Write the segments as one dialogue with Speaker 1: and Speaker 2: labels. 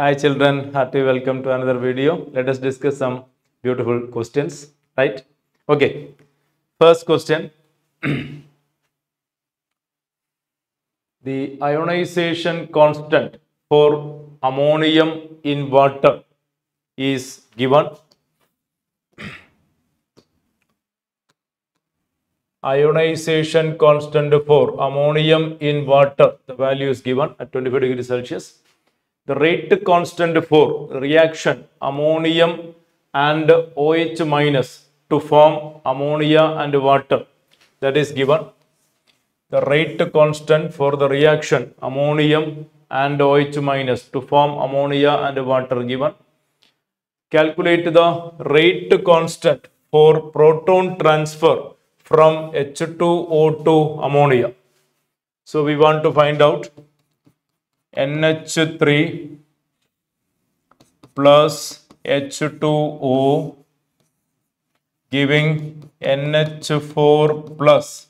Speaker 1: Hi children, hearty welcome to another video. Let us discuss some beautiful questions, right? Okay, first question. the ionization constant for ammonium in water is given. Ionization constant for ammonium in water, the value is given at 25 degrees Celsius the rate constant for reaction ammonium and OH minus to form ammonia and water that is given. The rate constant for the reaction ammonium and OH minus to form ammonia and water given. Calculate the rate constant for proton transfer from H2O to ammonia. So we want to find out NH3 plus H2O giving NH4 plus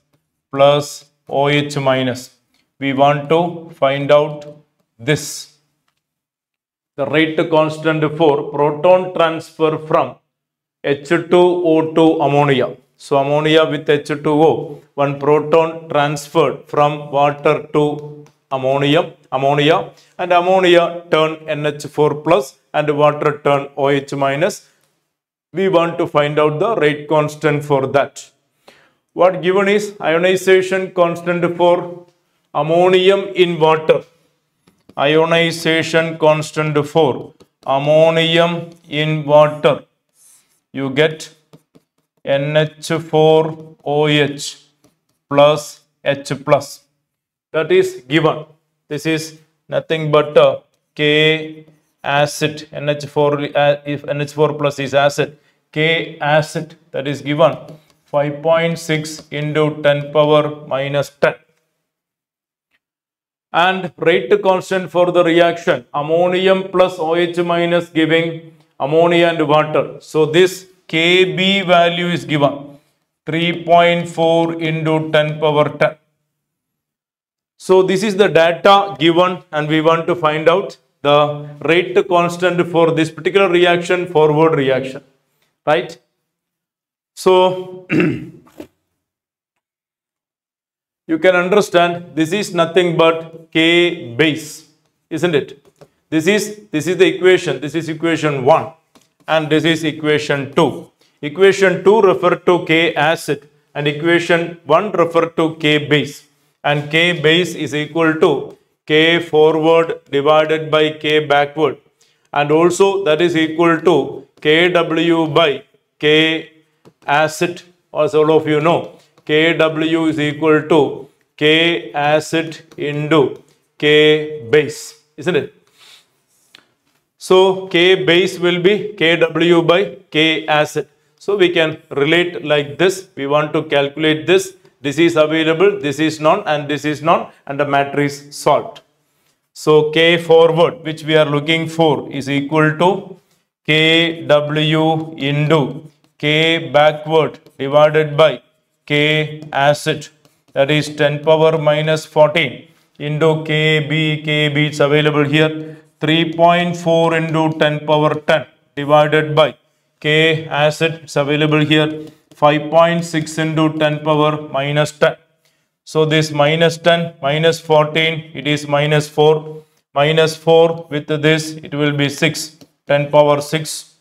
Speaker 1: plus OH minus. We want to find out this. The rate constant for proton transfer from H2O to ammonia. So ammonia with H2O, one proton transferred from water to ammonium, ammonia and ammonia turn NH4 plus and water turn OH minus. We want to find out the rate constant for that. What given is ionization constant for ammonium in water. Ionization constant for ammonium in water. You get NH4OH plus H plus that is given. This is nothing but uh, K acid NH4 uh, if NH4 plus is acid K acid that is given 5.6 into 10 power minus 10 and rate constant for the reaction ammonium plus OH minus giving ammonia and water. So this Kb value is given 3.4 into 10 power 10. So this is the data given and we want to find out the rate constant for this particular reaction, forward reaction, right? So you can understand this is nothing but K base, isn't it? This is, this is the equation, this is equation 1 and this is equation 2. Equation 2 refer to K acid and equation 1 refer to K base and K base is equal to K forward divided by K backward and also that is equal to Kw by K acid as all of you know Kw is equal to K acid into K base isn't it? So K base will be Kw by K acid. So we can relate like this. We want to calculate this this is available, this is none and this is none and the matter is solved. So K forward which we are looking for is equal to Kw into K backward divided by K acid. That is 10 power minus 14 into Kb, Kb is available here. 3.4 into 10 power 10 divided by K acid is available here 5.6 into 10 power minus 10. So this minus 10 minus 14 it is minus 4 minus 4 with this it will be 6 10 power 6.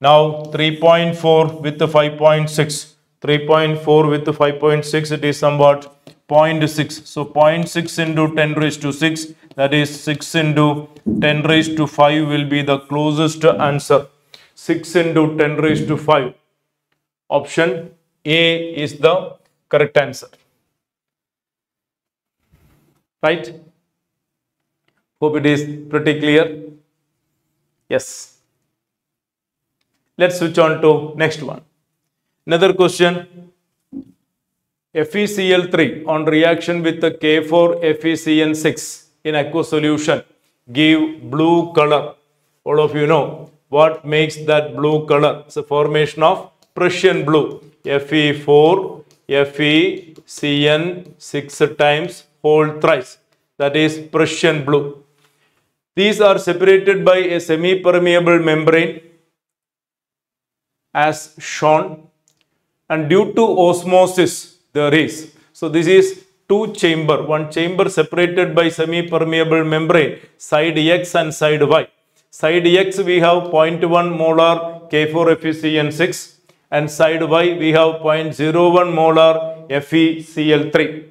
Speaker 1: Now 3.4 with the 5.6 3.4 with the 5.6 it is somewhat 0.6. So 0.6 into 10 raised to 6 that is 6 into 10 raised to 5 will be the closest answer. 6 into 10 raised to 5 option A is the correct answer. Right? Hope it is pretty clear. Yes. Let's switch on to next one. Another question. FeCl3 on reaction with the K4 FeCN6 in aqueous solution give blue color. All of you know what makes that blue color. It's a formation of Prussian blue. Fe4 FeCN 6 times whole thrice. That is Prussian blue. These are separated by a semi-permeable membrane as shown. And due to osmosis there is. So this is two chamber, one chamber separated by semi-permeable membrane, side X and side Y. Side X we have 0.1 molar K4FeCN6 and side Y we have 0.01 molar FeCl3.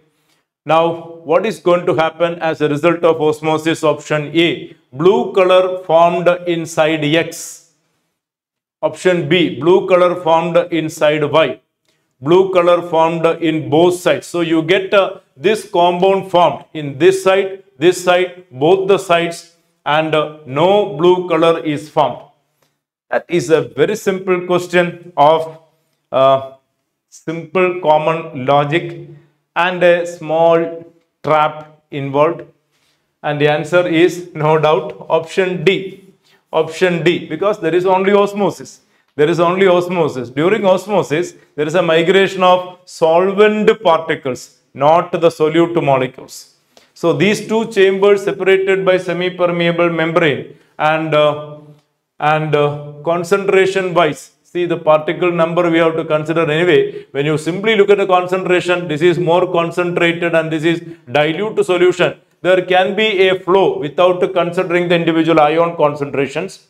Speaker 1: Now, what is going to happen as a result of osmosis? Option A, blue color formed inside X. Option B, blue color formed inside Y. Blue color formed in both sides. So, you get uh, this compound formed in this side, this side, both the sides and uh, no blue color is formed. That is a very simple question of uh, simple common logic and a small trap involved and the answer is no doubt option D. Option D because there is only osmosis. There is only osmosis. During osmosis, there is a migration of solvent particles, not the solute molecules. So these two chambers separated by semi-permeable membrane and uh, and uh, concentration wise. See the particle number we have to consider anyway. When you simply look at the concentration this is more concentrated and this is dilute solution. There can be a flow without considering the individual ion concentrations.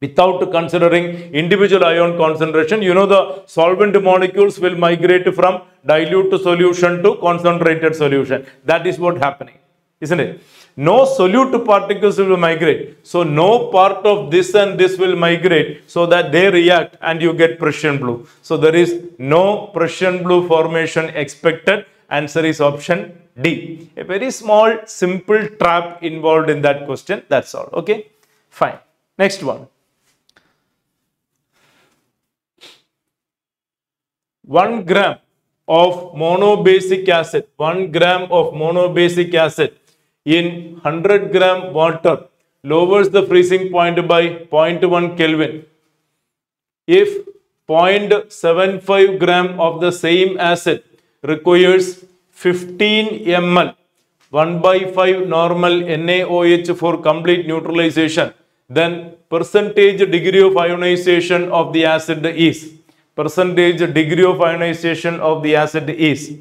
Speaker 1: Without considering individual ion concentration you know the solvent molecules will migrate from dilute solution to concentrated solution. That is what happening isn't it no solute particles will migrate. So no part of this and this will migrate so that they react and you get prussian blue. So there is no prussian blue formation expected. Answer is option d. A very small simple trap involved in that question. That's all. Okay? Fine. Next one. 1 gram of monobasic acid, 1 gram of monobasic acid in 100 gram water lowers the freezing point by 0.1 Kelvin. If 0.75 gram of the same acid requires 15 ml 1 by 5 normal NaOH for complete neutralization, then percentage degree of ionization of the acid is percentage degree of ionization of the acid is.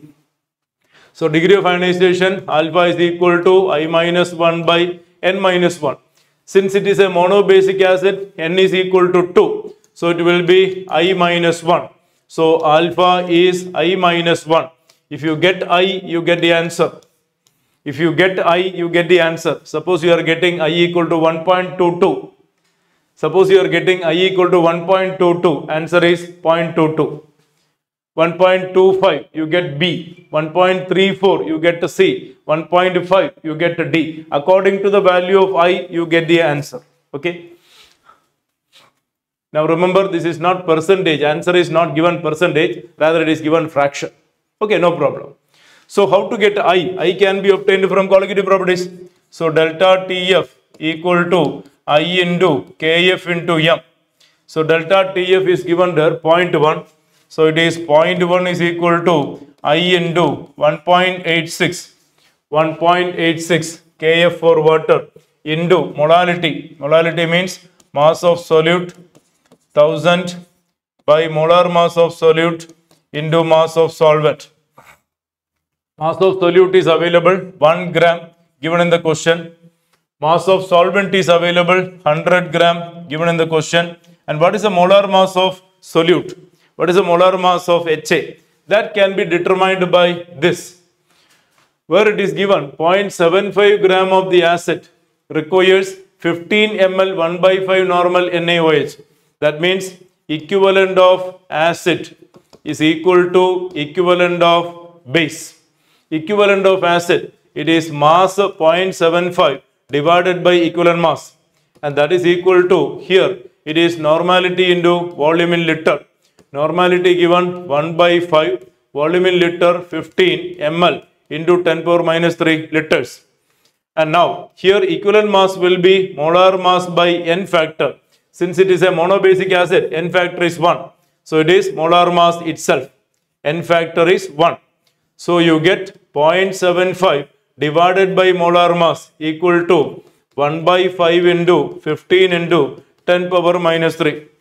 Speaker 1: So degree of ionization alpha is equal to I minus 1 by N minus 1. Since it is a monobasic acid, N is equal to 2. So it will be I minus 1. So alpha is I minus 1. If you get I, you get the answer. If you get I, you get the answer. Suppose you are getting I equal to 1.22. Suppose you are getting i equal to 1.22, answer is 0.22. 1.25 you get B, 1.34 you get C, 1.5 you get D. According to the value of I you get the answer. Okay. Now remember this is not percentage, answer is not given percentage, rather it is given fraction. Okay, no problem. So how to get I? I can be obtained from colligative properties. So delta TF equal to I into Kf into M. So delta Tf is given there 0.1. So it is 0.1 is equal to I into 1.86. 1.86 Kf for water into molality. Molality means mass of solute 1000 by molar mass of solute into mass of solvent. Mass of solute is available 1 gram given in the question Mass of solvent is available 100 gram given in the question. And what is the molar mass of solute? What is the molar mass of HA? That can be determined by this. Where it is given 0.75 gram of the acid requires 15 ml 1 by 5 normal NaOH. That means equivalent of acid is equal to equivalent of base. Equivalent of acid, it is mass 0.75 divided by equivalent mass and that is equal to here it is normality into volume in liter. Normality given 1 by 5 volume in liter 15 ml into 10 power minus 3 liters. And now here equivalent mass will be molar mass by n factor. Since it is a monobasic acid, n factor is 1. So it is molar mass itself. n factor is 1. So you get 0.75 divided by molar mass equal to 1 by 5 into 15 into 10 power minus 3.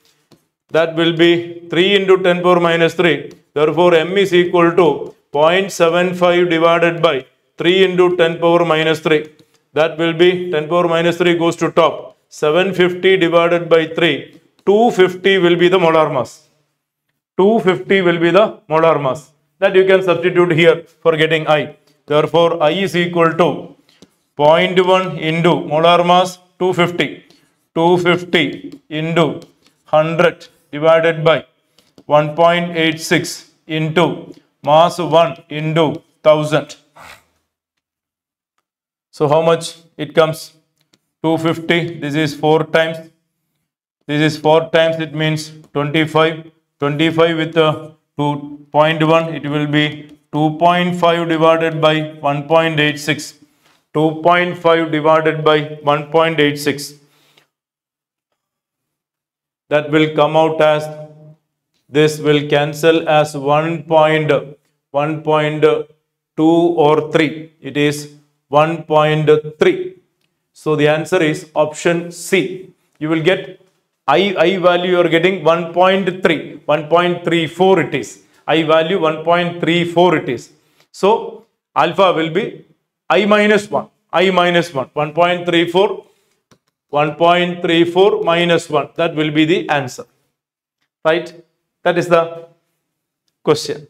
Speaker 1: That will be 3 into 10 power minus 3. Therefore, m is equal to 0.75 divided by 3 into 10 power minus 3. That will be 10 power minus 3 goes to top. 750 divided by 3. 250 will be the molar mass. 250 will be the molar mass. That you can substitute here for getting I. Therefore, I is equal to 0.1 into molar mass 250. 250 into 100 divided by 1.86 into mass 1 into 1000. So how much it comes? 250. This is 4 times. This is 4 times. It means 25. 25 with the 2.1. It will be 2.5 divided by 1.86. 2.5 divided by 1.86. That will come out as this will cancel as 1.1.2 or 3. It is 1.3. So the answer is option C. You will get I, I value you are getting 1.3, 1.34 it is. I value 1.34 it is. So alpha will be I minus 1, I minus 1, 1.34, 1.34 minus 1. That will be the answer. Right? That is the question.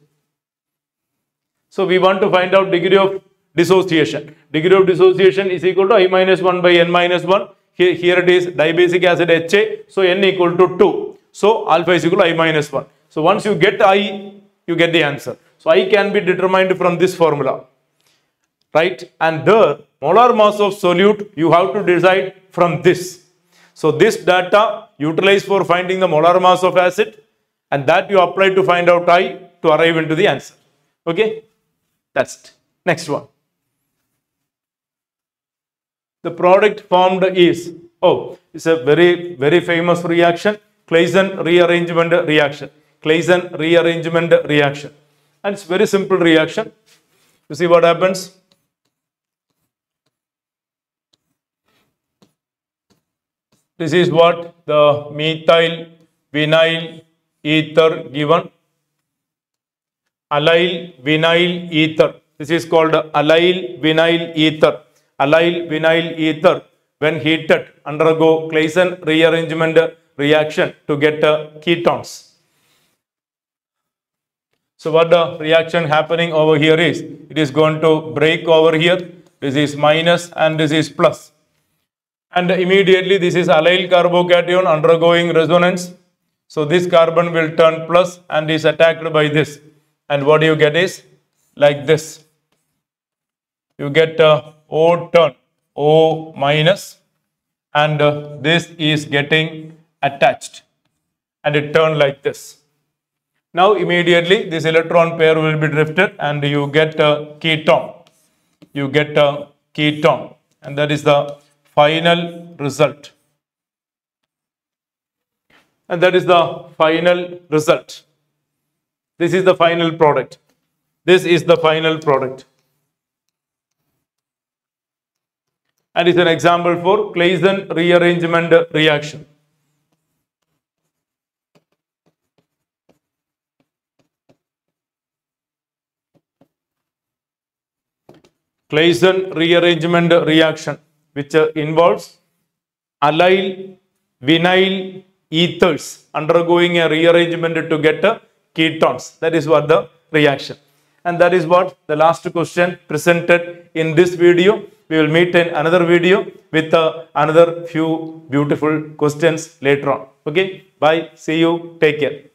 Speaker 1: So we want to find out degree of dissociation. Degree of dissociation is equal to I minus 1 by N minus 1. Here, here it is dibasic acid HA. So N equal to 2. So alpha is equal to I minus 1. So once you get I, you get the answer. So I can be determined from this formula. Right? And there, molar mass of solute, you have to decide from this. So this data utilized for finding the molar mass of acid and that you apply to find out I to arrive into the answer. Okay? That's it. Next one. The product formed is, oh, it's a very, very famous reaction, Claisen rearrangement reaction. Claisen rearrangement reaction. And it's very simple reaction. You see what happens? This is what the methyl vinyl ether given. Allyl vinyl ether. This is called allyl vinyl ether. Allyl vinyl ether when heated undergo Claisen rearrangement reaction to get uh, ketones. So what the reaction happening over here is, it is going to break over here. This is minus and this is plus. And immediately this is allyl carbocation undergoing resonance. So this carbon will turn plus and is attacked by this. And what do you get is like this. You get uh, O turn, O minus and uh, this is getting attached and it turned like this. Now immediately this electron pair will be drifted and you get a ketone. You get a ketone and that is the final result. And that is the final result. This is the final product. This is the final product. And it's an example for Claisen rearrangement reaction. Claisen rearrangement reaction which uh, involves allyl vinyl ethers undergoing a rearrangement to get uh, ketones. That is what the reaction. And that is what the last question presented in this video. We will meet in another video with uh, another few beautiful questions later on. Okay. Bye. See you. Take care.